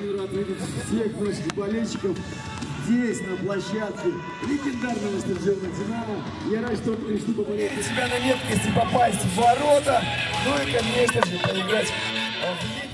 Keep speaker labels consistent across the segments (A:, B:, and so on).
A: Очень рад видеть всех наших болельщиков здесь, на площадке легендарного стадиона «Динамо». Я рад, что пришли поболеть. Себя на меткости попасть в ворота, ну и, конечно же, поиграть в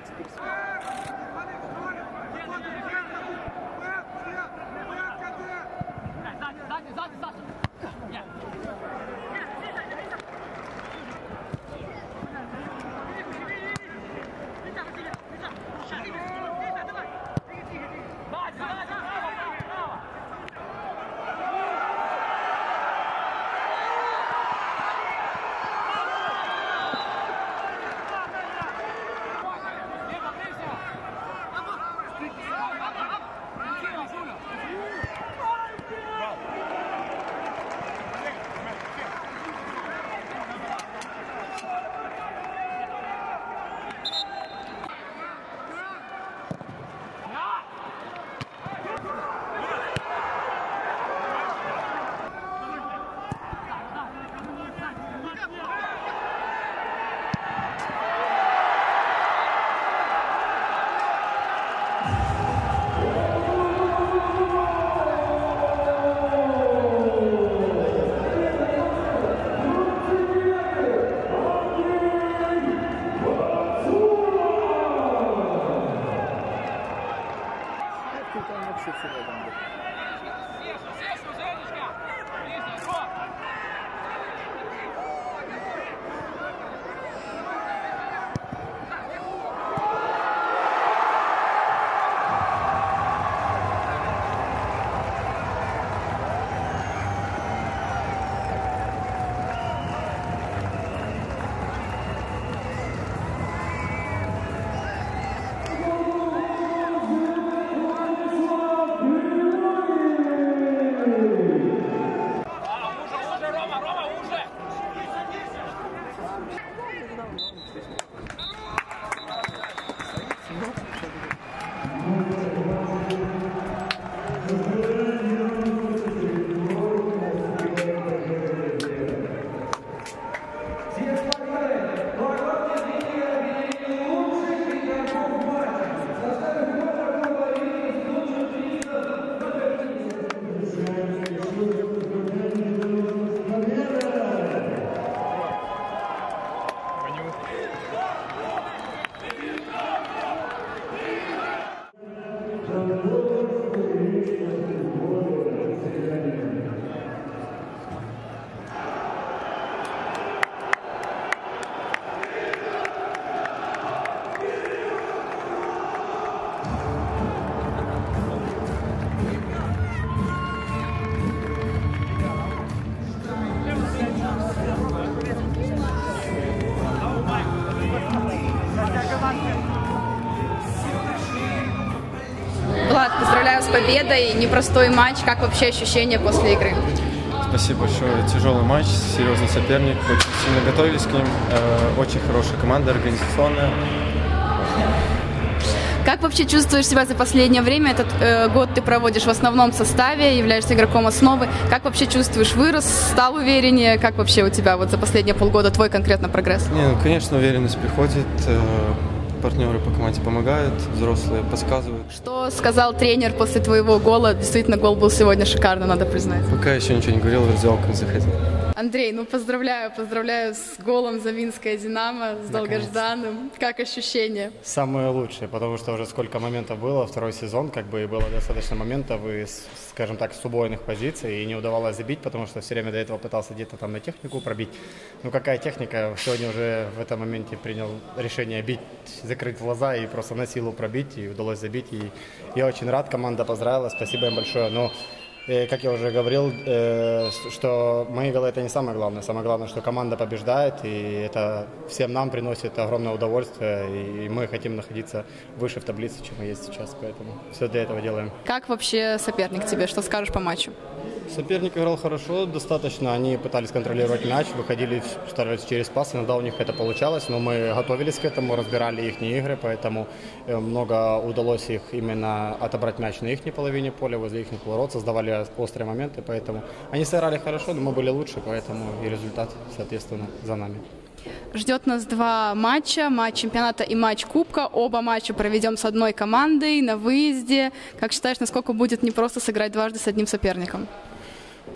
B: experience. Влад,
C: поздравляю с победой. Непростой матч. Как вообще ощущения после игры?
B: Спасибо большое. Тяжелый матч, серьезный соперник. Очень сильно готовились к ним. Э, очень хорошая команда, организационная.
C: Как вообще чувствуешь себя за последнее время? Этот э, год ты проводишь в основном составе, являешься игроком основы. Как вообще чувствуешь? Вырос, стал увереннее? Как вообще у тебя вот за последние полгода твой конкретно прогресс?
B: Не, ну, конечно, уверенность приходит. Э, Партнеры по команде помогают, взрослые подсказывают.
C: Что сказал тренер после твоего гола? Действительно, гол был сегодня шикарно, надо признать.
B: Пока еще ничего не говорил, в раздевалку не заходил.
C: Андрей, ну поздравляю, поздравляю с голом за Минское Динамо, с долгожданным. Как ощущения?
D: Самое лучшее, потому что уже сколько моментов было, второй сезон, как бы и было достаточно моментов и, скажем так, с убойных позиций, и не удавалось забить, потому что все время до этого пытался где-то там на технику пробить. Ну какая техника? Сегодня уже в этом моменте принял решение бить, закрыть глаза и просто на силу пробить, и удалось забить. И я очень рад, команда поздравила, спасибо им большое. Но Э, Как я уже говорил, э, что мои голы это не самое главное. Самое главное, что команда побеждает, и это всем нам приносит огромное удовольствие, и мы хотим находиться выше в таблице, чем мы есть сейчас, поэтому все для этого делаем.
C: Как вообще соперник тебе? Что скажешь по матчу?
D: Соперник играл хорошо, достаточно. Они пытались контролировать мяч, выходили, старались через пас. Иногда у них это получалось, но мы готовились к этому, разбирали их игры, поэтому э, много удалось их именно отобрать мяч на их половине поля, возле их ворот, создавали острые моменты, поэтому они сыграли хорошо, но мы были лучше, поэтому и результат, соответственно, за нами.
C: Ждет нас два матча, матч чемпионата и матч кубка. Оба матча проведем с одной командой на выезде. Как считаешь, насколько будет непросто сыграть дважды с одним соперником?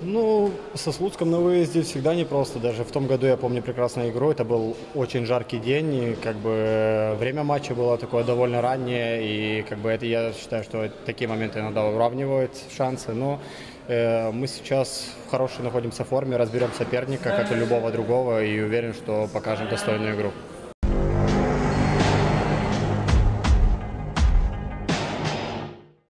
D: Ну, со Слуцком на выезде всегда непросто. Даже в том году я помню прекрасную игру. Это был очень жаркий день. И как бы время матча было такое довольно раннее. И как бы это я считаю, что такие моменты иногда уравнивают шансы. Но э, мы сейчас в хорошей находимся форме, разберем соперника, как и любого другого, и уверен, что покажем достойную игру.